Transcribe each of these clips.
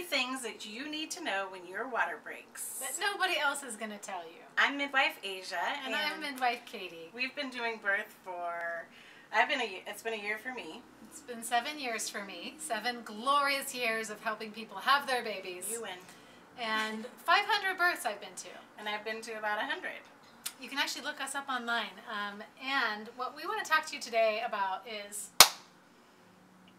Three things that you need to know when your water breaks. That nobody else is going to tell you. I'm midwife Aja, And, I'm midwife Kayti. We've been doing birth for. I've been a. It's been a year for me. It's been seven years for me. Seven glorious years of helping people have their babies. You win. And 500 births I've been to. And I've been to about a hundred. You can actually look us up online. Um, and what we want to talk to you today about is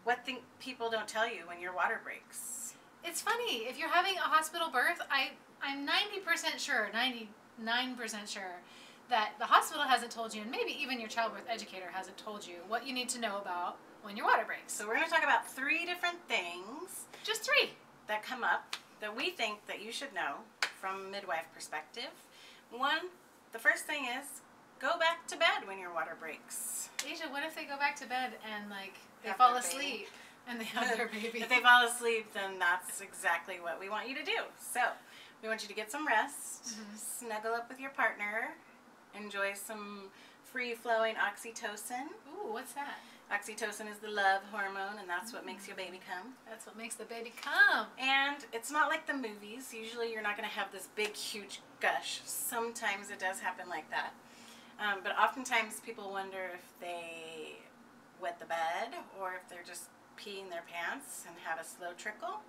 What think people don't tell you when your water breaks? It's funny if you're having a hospital birth. I I'm 90% sure, 99% sure that the hospital hasn't told you, and maybe even your childbirth educator hasn't told you what you need to know about when your water breaks. So we're going to talk about three different things Just three. that come up that we think that you should know from a midwife perspective. One, the first thing is go back to bed when your water breaks. Aja, what if they go back to bed and like they Have fall asleep and they have their baby? if they fall asleep, then that's exactly what we want you to do. So, we want you to get some rest, Mhm. snuggle up with your partner, enjoy some free flowing oxytocin. Ooh, what's that? Oxytocin is the love hormone, and that's what makes your baby come. That's what makes the baby come. And it's not like the movies. Usually, you're not going to have this big, huge gush. Sometimes it does happen like that. Um, but oftentimes, people wonder if they wet the bed or if they're just peeing their pants and have a slow trickle.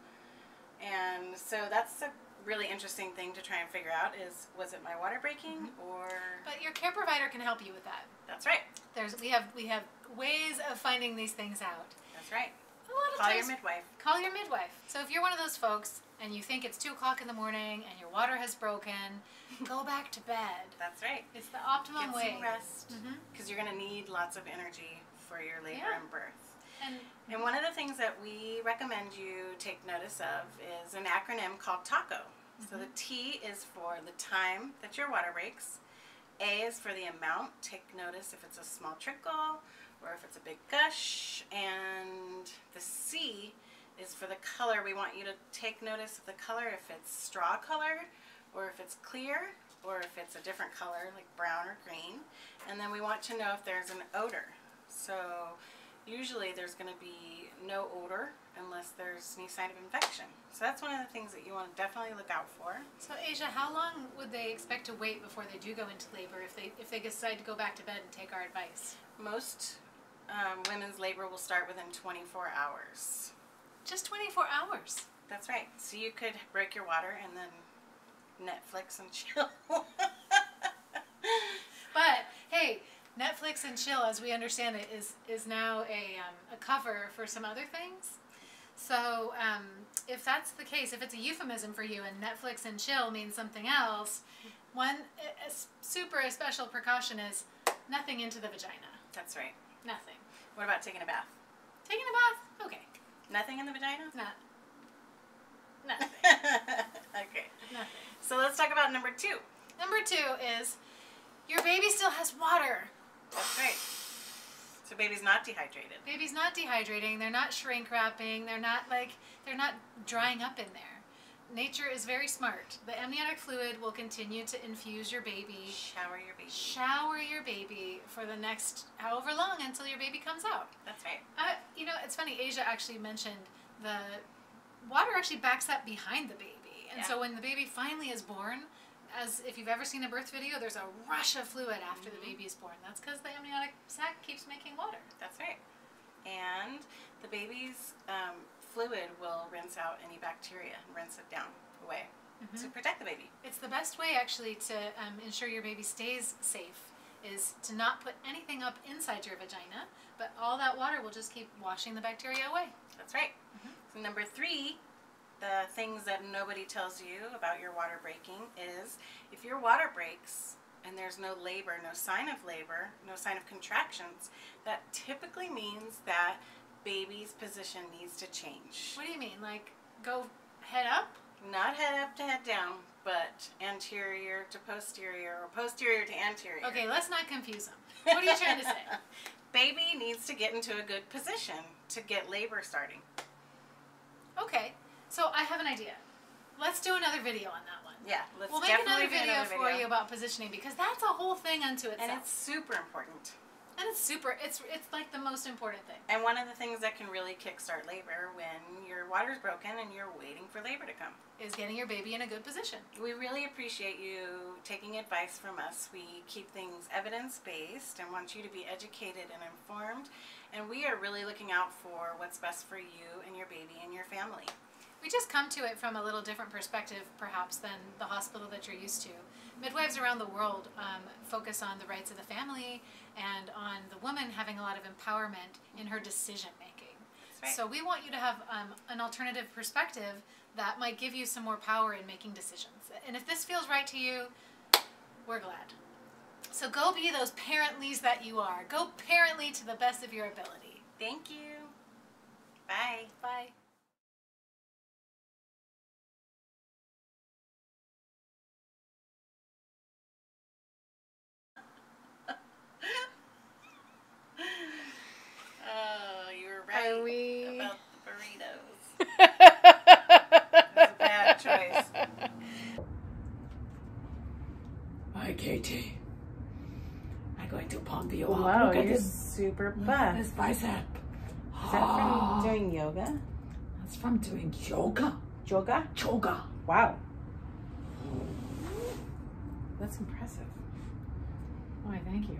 And so that's a really interesting thing to try and figure out is was it my water breaking mm-hmm. or But your care provider can help you with that. that's right There's we have we have ways of finding these things out. that's right A lot of call your midwife call your midwife. So if you're one of those folks and you think it's two o'clock in the morning and your water has broken, go back to bed. that's right It's the optimum get way. some rest mm-hmm. because you're going to need lots of energy for your labor Yeah. and birth And And one of the things that we recommend you take notice of is an acronym called TACO. So the mm-hmm. T is for the time that your water breaks. A is for the amount. Take notice if it's a small trickle or if it's a big gush. And the C is for the color. We want you to take notice of the color if it's straw color or if it's clear or if it's a different color like brown or green. And then we want to know if there's an odor. So usually there's going to be no odor unless there's any sign of infection. So that's one of the things that you want to definitely look out for. so Aja, how long would they expect to wait before they do go into labor if they if they decide to go back to bed and take our advice? Most um, women's labor will start within 24 hours. Just 24 hours. That's right. So you could break your water and then Netflix and chill. But hey, Netflix and chill, as we understand it, is is now a um, a cover for some other things. So um, if that's the case, if it's a euphemism for you, and Netflix and chill means something else, one a, a s- super special precaution is nothing into the vagina. that's right. Nothing. What about taking a bath? Taking a bath? Okay. Nothing in the vagina? Not. Nothing. okay. Nothing. So let's talk about number two. Number two is your baby still has water. That's right. So baby's not dehydrated. Baby's not dehydrating. They're not shrink wrapping. They're not like they're not drying up in there. Nature is very smart. The amniotic fluid will continue to infuse your baby, Shower your baby. shower your baby for the next however long until your baby comes out. That's right. Uh, you know, it's funny. Aja actually mentioned the water actually backs up behind the baby, and Yeah. so when the baby finally is born, as if you've ever seen a birth video, there's a rush of fluid after Mhm. the baby is born. That's because the amniotic sac keeps making water. That's right. And the baby's um, fluid will rinse out any bacteria and rinse it down away to protect the baby. It's the best way actually to um, ensure your baby stays safe is to not put anything up inside your vagina, but all that water will just keep washing the bacteria away. That's right. Mhm. So number three, the things that nobody tells you about your water breaking is if your water breaks and there's no labor, no sign of labor, no sign of contractions, that typically means that baby's position needs to change. What do you mean? Like go head up? Not head up to head down, but anterior to posterior or posterior to anterior. Okay, let's not confuse them. What are you trying to say? Baby needs to get into a good position to get labor starting. Okay, so I have an idea. Let's do another video on that one. Yeah, let's We'll make another video another for you about positioning because that's a whole thing unto itself. And it's super important. And it's super. It's it's like the most important thing. And one of the things that can really kickstart labor when your water's broken and you're waiting for labor to come. Is getting your baby in a good position. We really appreciate you taking advice from us. We keep things evidence based and want you to be educated and informed. And we are really looking out for what's best for you and your baby and your family. We just come to it from a little different perspective, perhaps, than the hospital that you're used to. Midwives around the world um, focus on the rights of the family and on the woman having a lot of empowerment in her decision making. Right. So we want you to have um, an alternative perspective that might give you some more power in making decisions. And if this feels right to you, we're glad. So go be those parentlies that you are. Go parently to the best of your ability. Thank you. Bye. Bye. Oh, you were right Are we- about the burritos. That's a bad choice. Hi, Kayti. I'm going to pump you up. Wow, Look at you're this. super buff. this bicep. Is that from Ah, doing yoga? That's from doing yoga. Yoga? Yoga. Wow. That's impressive. Why, thank you.